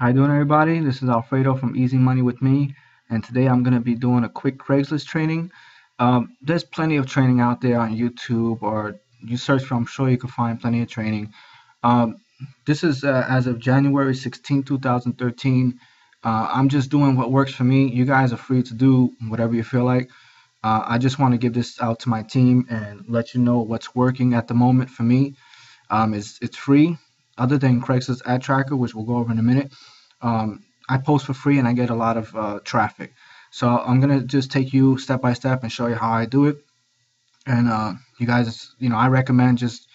You doing everybody? This is Alfredo from EZ Money with me and today I'm going to be doing a quick Craigslist training. Um, there's plenty of training out there on YouTube or you search for I'm sure you can find plenty of training. Um, this is uh, as of January 16, 2013. Uh, I'm just doing what works for me. You guys are free to do whatever you feel like. Uh, I just want to give this out to my team and let you know what's working at the moment for me. Um, it's, it's free other than Craigslist ad tracker, which we'll go over in a minute, um, I post for free and I get a lot of uh, traffic. So I'm gonna just take you step by step and show you how I do it. And uh, you guys, you know, I recommend just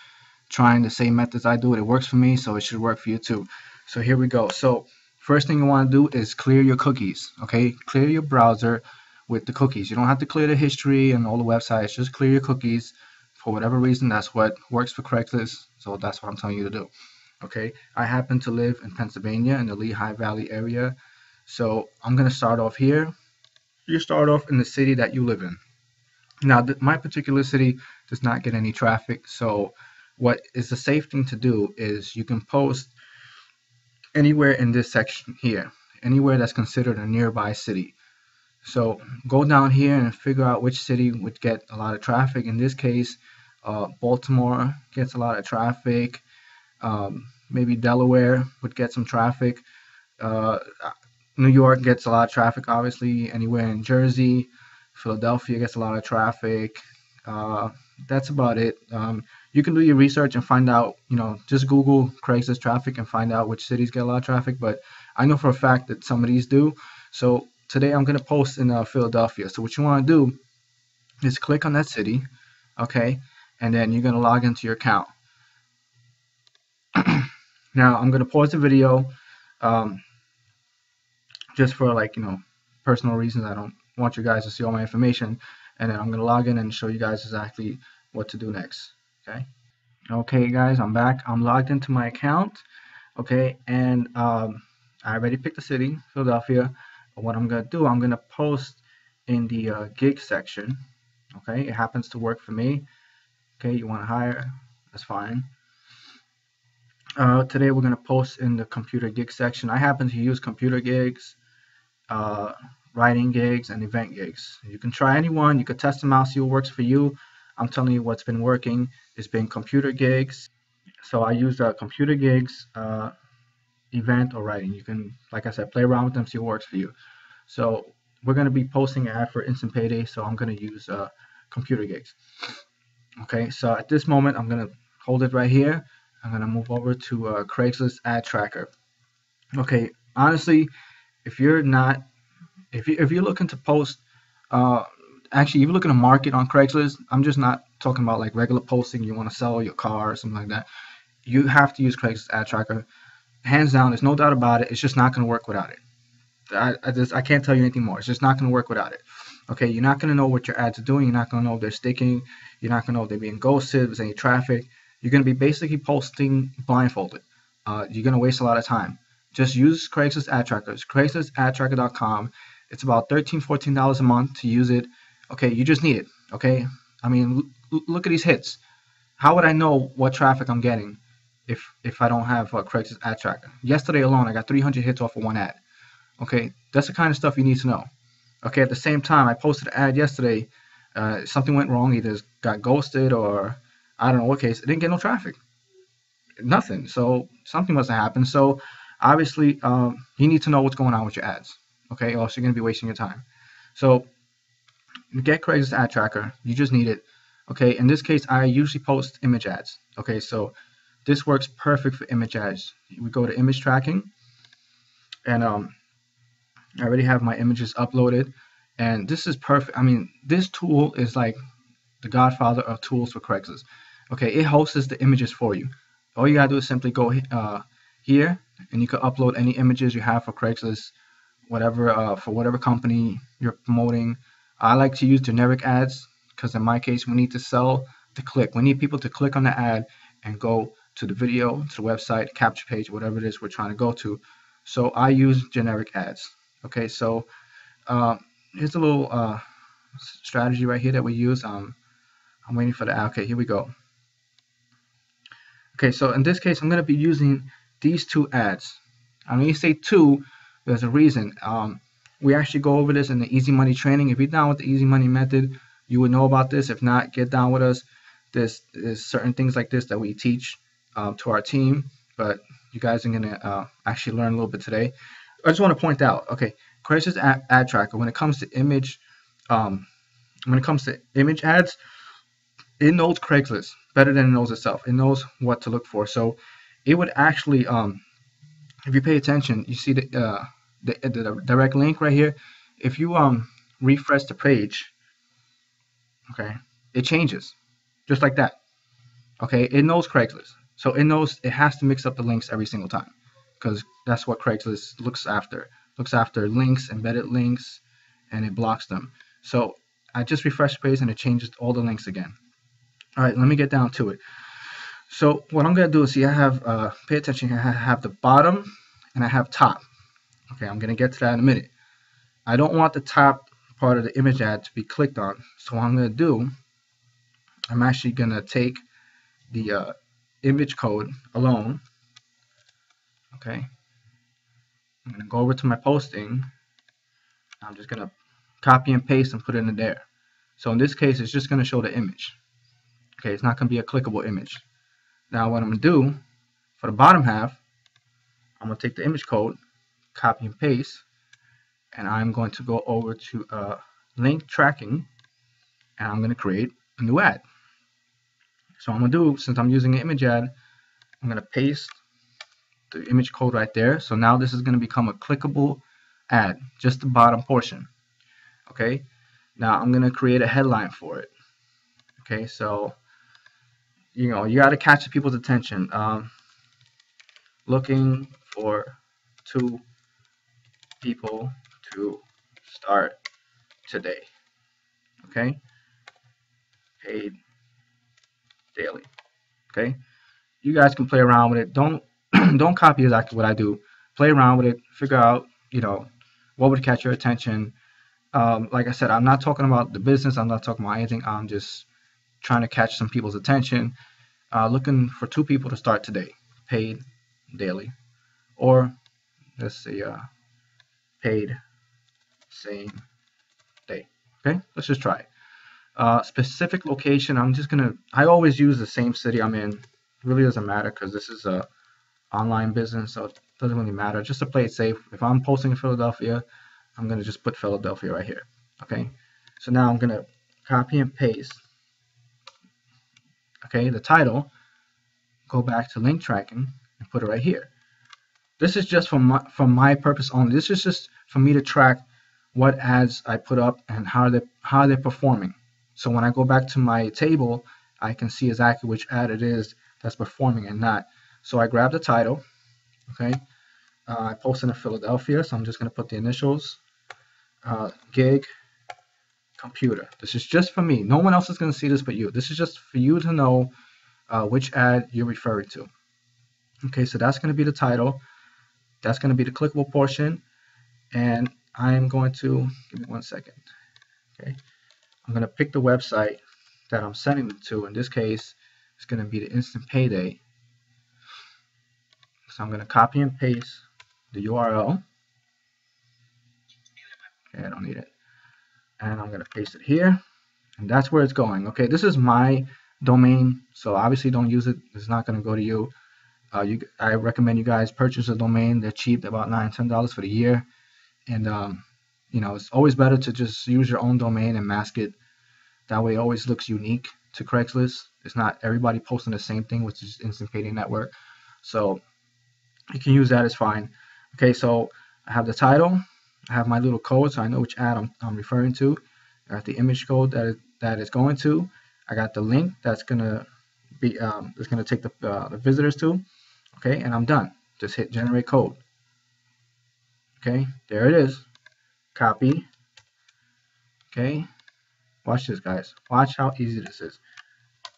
trying the same methods I do it. It works for me, so it should work for you too. So here we go. So first thing you want to do is clear your cookies. Okay, clear your browser with the cookies. You don't have to clear the history and all the websites. Just clear your cookies. For whatever reason, that's what works for Craigslist. So that's what I'm telling you to do. Okay, I happen to live in Pennsylvania in the Lehigh Valley area. So I'm going to start off here. You start off in the city that you live in. Now, my particular city does not get any traffic. So what is the safe thing to do is you can post anywhere in this section here, anywhere that's considered a nearby city. So go down here and figure out which city would get a lot of traffic. In this case, uh, Baltimore gets a lot of traffic. Um, maybe Delaware would get some traffic. Uh, New York gets a lot of traffic, obviously. Anywhere in Jersey, Philadelphia gets a lot of traffic. Uh, that's about it. Um, you can do your research and find out, you know, just Google Craigslist traffic and find out which cities get a lot of traffic. But I know for a fact that some of these do. So today I'm going to post in uh, Philadelphia. So what you want to do is click on that city, okay, and then you're going to log into your account. Now I'm going to pause the video um, just for like, you know, personal reasons. I don't want you guys to see all my information. And then I'm going to log in and show you guys exactly what to do next. Okay. Okay, guys, I'm back. I'm logged into my account. Okay. And um, I already picked the city, Philadelphia. What I'm going to do, I'm going to post in the uh, gig section. Okay. It happens to work for me. Okay. You want to hire? That's fine. Uh, today we're going to post in the computer gig section. I happen to use computer gigs, uh, writing gigs, and event gigs. You can try any one. You could test them out, see what works for you. I'm telling you what's been working. It's been computer gigs. So I use uh, computer gigs, uh, event, or writing. You can, like I said, play around with them, see what works for you. So we're going to be posting an ad for Instant Payday, so I'm going to use uh, computer gigs. Okay, so at this moment, I'm going to hold it right here I'm gonna move over to uh, Craigslist ad tracker. Okay, honestly, if you're not, if you if you're looking to post, uh, actually, if you're looking to market on Craigslist, I'm just not talking about like regular posting. You want to sell your car or something like that. You have to use Craigslist ad tracker. Hands down, there's no doubt about it. It's just not gonna work without it. I, I just I can't tell you anything more. It's just not gonna work without it. Okay, you're not gonna know what your ads are doing. You're not gonna know if they're sticking. You're not gonna know if they're being ghosted. If there's any traffic you're going to be basically posting blindfolded. Uh, you're going to waste a lot of time. Just use Craigslist ad trackers. CraigslistAdTracker.com. It's about $13, $14 a month to use it. Okay, you just need it. Okay, I mean, look at these hits. How would I know what traffic I'm getting if if I don't have a Craigslist ad tracker? Yesterday alone, I got 300 hits off of one ad. Okay, that's the kind of stuff you need to know. Okay, at the same time, I posted an ad yesterday. Uh, something went wrong, either got ghosted or I don't know what case, it didn't get no traffic. Nothing. So something must have happened. So obviously, um, you need to know what's going on with your ads. Okay, or else you're going to be wasting your time. So get Craigslist ad tracker. You just need it. Okay, in this case, I usually post image ads. Okay, so this works perfect for image ads. We go to image tracking, and um, I already have my images uploaded, and this is perfect. I mean, this tool is like the godfather of tools for Craigslist. Okay, it hosts the images for you. All you gotta do is simply go uh, here, and you can upload any images you have for Craigslist, whatever uh, for whatever company you're promoting. I like to use generic ads because in my case, we need to sell to click. We need people to click on the ad and go to the video, to the website, capture page, whatever it is we're trying to go to. So I use generic ads. Okay, so uh, here's a little uh, strategy right here that we use. Um, I'm waiting for the. Okay, here we go. Okay, so in this case, I'm going to be using these two ads. I only say two. There's a reason. Um, we actually go over this in the EZ Money training. If you're down with the EZ Money method, you would know about this. If not, get down with us. There's, there's certain things like this that we teach uh, to our team, but you guys are gonna uh, actually learn a little bit today. I just want to point out, okay, Craigslist ad, ad tracker. When it comes to image, um, when it comes to image ads, it knows Craigslist better than it knows itself. It knows what to look for. So it would actually, um, if you pay attention, you see the, uh, the, the direct link right here. If you um refresh the page, okay, it changes just like that. Okay, it knows Craigslist. So it knows it has to mix up the links every single time because that's what Craigslist looks after. Looks after links, embedded links, and it blocks them. So I just refresh the page and it changes all the links again. All right, let me get down to it. So what I'm gonna do is see I have uh, pay attention here. I have the bottom and I have top. Okay, I'm gonna get to that in a minute. I don't want the top part of the image ad to be clicked on. So what I'm gonna do, I'm actually gonna take the uh, image code alone. Okay, I'm gonna go over to my posting. I'm just gonna copy and paste and put it in there. So in this case, it's just gonna show the image. Okay, it's not gonna be a clickable image. Now what I'm gonna do for the bottom half, I'm gonna take the image code, copy and paste, and I'm going to go over to uh, link tracking, and I'm gonna create a new ad. So I'm gonna do, since I'm using an image ad, I'm gonna paste the image code right there. So now this is gonna become a clickable ad, just the bottom portion. Okay, now I'm gonna create a headline for it. Okay, so you know you got to catch people's attention. Um, looking for two people to start today. Okay, paid daily. Okay, you guys can play around with it. Don't don't copy exactly what I do. Play around with it. Figure out you know what would catch your attention. Um, like I said, I'm not talking about the business. I'm not talking about anything. I'm just trying to catch some people's attention. Uh, looking for two people to start today, paid daily, or let's see, uh, paid same day. Okay, let's just try it. Uh, specific location, I'm just gonna, I always use the same city I'm in. It really doesn't matter because this is a online business, so it doesn't really matter. Just to play it safe, if I'm posting in Philadelphia, I'm gonna just put Philadelphia right here. Okay, so now I'm gonna copy and paste okay, the title, go back to link tracking and put it right here. This is just for my, for my purpose only. This is just for me to track what ads I put up and how they how they're performing. So when I go back to my table, I can see exactly which ad it is that's performing and not. So I grab the title, okay. Uh, I posted in Philadelphia, so I'm just going to put the initials, uh, gig, computer. This is just for me. No one else is going to see this but you. This is just for you to know uh, which ad you're referring to. Okay, so that's going to be the title. That's going to be the clickable portion. And I'm going to, give me one second. Okay, I'm going to pick the website that I'm sending it to. In this case, it's going to be the Instant Payday. So I'm going to copy and paste the URL. Okay, I don't need it and I'm going to paste it here. And that's where it's going. Okay this is my domain so obviously don't use it. It's not going to go to you. Uh, you I recommend you guys purchase a domain. They're cheap. About nine ten dollars for the year. And um, you know it's always better to just use your own domain and mask it. That way it always looks unique to Craigslist. It's not everybody posting the same thing which is instant payday network. So you can use that as fine. Okay so I have the title I have my little code so I know which ad I'm, I'm referring to. I got the image code that it, that it's going to. I got the link that's gonna be um, that's gonna take the, uh, the visitors to. Okay, and I'm done. Just hit generate code. Okay, there it is. Copy. Okay, watch this, guys. Watch how easy this is.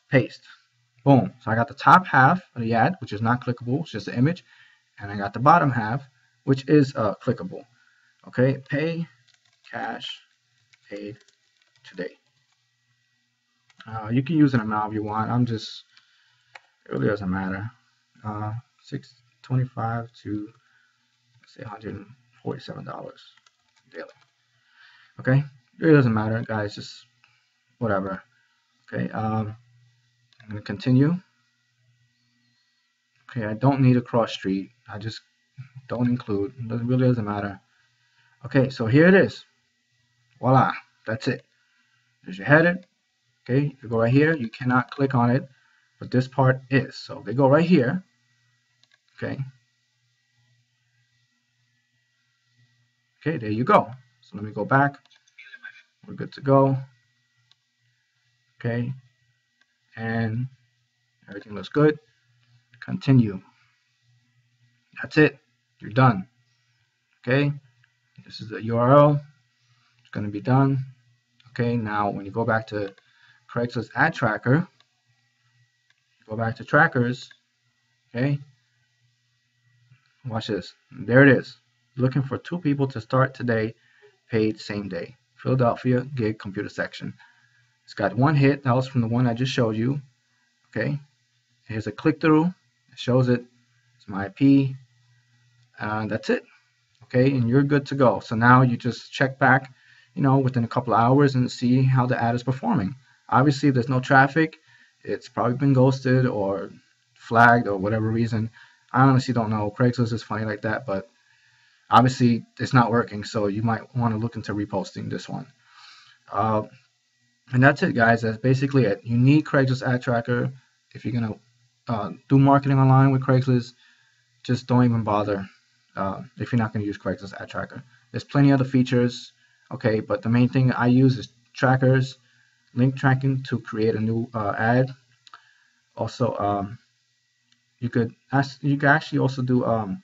Paste. Boom. So I got the top half of the ad, which is not clickable, it's just an image, and I got the bottom half, which is uh, clickable. Okay, pay cash paid today. Uh, you can use an amount if you want. I'm just, it really doesn't matter. Uh, 625 to say $147 daily. Okay, it doesn't matter, guys. Just whatever. Okay, um, I'm gonna continue. Okay, I don't need a cross street. I just don't include. It really doesn't matter. Okay, so here it is. Voila, that's it. There's your header. Okay, you go right here, you cannot click on it, but this part is. So they go right here. Okay. Okay, there you go. So let me go back. We're good to go. Okay, and everything looks good. Continue. That's it. You're done. Okay, this is the URL. It's going to be done. Okay, now when you go back to Craigslist ad tracker, go back to trackers. Okay, watch this. There it is. Looking for two people to start today, paid same day. Philadelphia gig computer section. It's got one hit. That was from the one I just showed you. Okay. Here's a click through. It shows it. It's my IP. And that's it. Okay. And you're good to go. So now you just check back, you know, within a couple hours and see how the ad is performing. Obviously, if there's no traffic, it's probably been ghosted or flagged or whatever reason. I honestly don't know. Craigslist is funny like that, but obviously it's not working. So you might want to look into reposting this one. Uh, and that's it, guys. That's basically it. You need Craigslist ad tracker if you're gonna uh, do marketing online with Craigslist. Just don't even bother uh, if you're not gonna use Craigslist ad tracker. There's plenty other features, okay, but the main thing I use is trackers, link tracking to create a new uh, ad. Also, um, you could ask, you could actually also do um,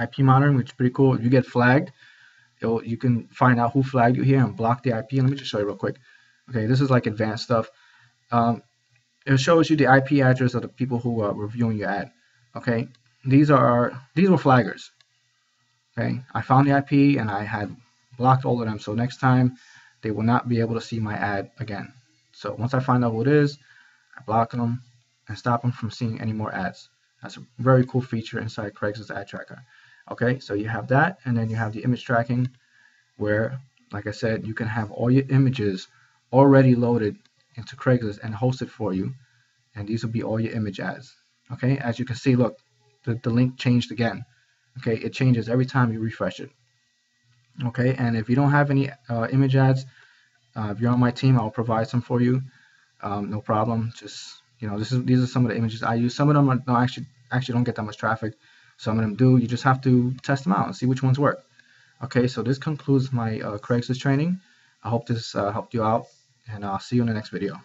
IP monitoring, which is pretty cool. If you get flagged, you can find out who flagged you here and block the IP. Let me just show you real quick. Okay, this is like advanced stuff. Um, it shows you the IP address of the people who are reviewing your ad. Okay, these are these were flaggers. Okay, I found the IP and I had blocked all of them. So next time they will not be able to see my ad again. So once I find out who it is, I block them and stop them from seeing any more ads. That's a very cool feature inside Craigslist Ad Tracker. Okay, so you have that, and then you have the image tracking, where, like I said, you can have all your images already loaded into Craigslist and hosted for you. And these will be all your image ads. Okay, as you can see, look, the, the link changed again. Okay, it changes every time you refresh it. Okay, and if you don't have any uh, image ads, uh, if you're on my team, I'll provide some for you. Um, no problem. Just you know, this is these are some of the images I use. Some of them are, no, actually actually don't get that much traffic. Some of them do. You just have to test them out and see which ones work. Okay, so this concludes my uh, Craigslist training. I hope this uh, helped you out, and I'll see you in the next video.